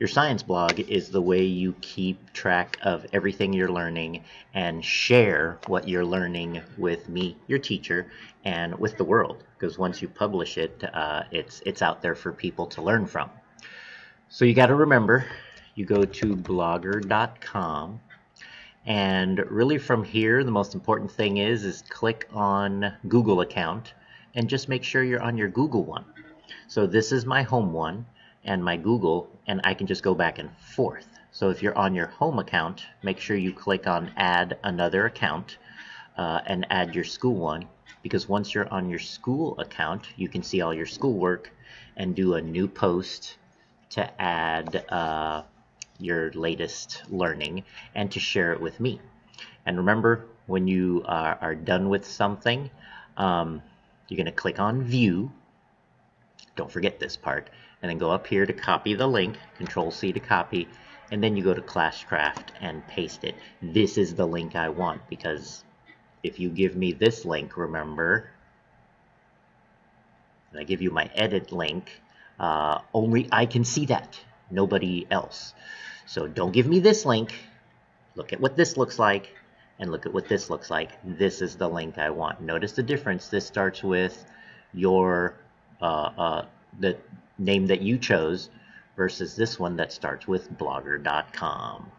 Your science blog is the way you keep track of everything you're learning and share what you're learning with me, your teacher, and with the world. Because once you publish it, uh, it's it's out there for people to learn from. So you got to remember, you go to blogger.com, and really from here, the most important thing is is click on Google account, and just make sure you're on your Google one. So this is my home one and my Google and I can just go back and forth. So if you're on your home account, make sure you click on add another account uh, and add your school one because once you're on your school account, you can see all your schoolwork and do a new post to add uh, your latest learning and to share it with me. And remember, when you are, are done with something, um, you're going to click on view. Don't forget this part and then go up here to copy the link, control C to copy, and then you go to Classcraft and paste it. This is the link I want because if you give me this link, remember, and I give you my edit link, uh, only I can see that, nobody else. So don't give me this link, look at what this looks like, and look at what this looks like. This is the link I want. Notice the difference. This starts with your uh, the name that you chose versus this one that starts with blogger.com.